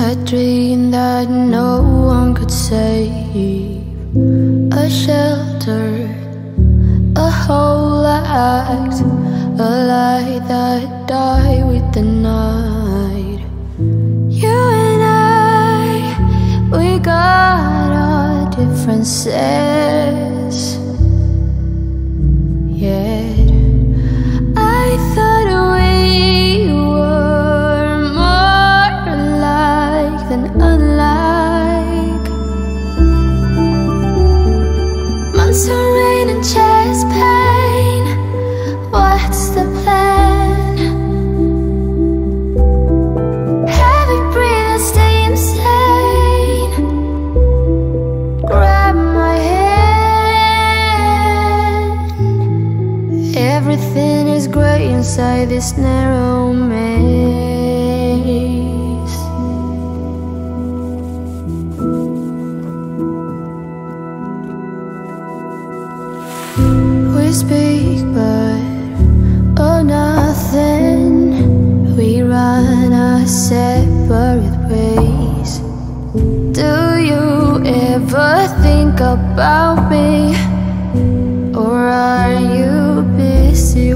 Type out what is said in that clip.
A dream that no one could save. A shelter, a whole act, a light that died with the night. You and I, we got our differences. And chest pain. What's the plan? Heavy breathing, stay insane. Grab my hand. Everything is grey inside this narrow maze. We speak, but oh, nothing. We run our separate ways. Do you ever think about me? Or are you busy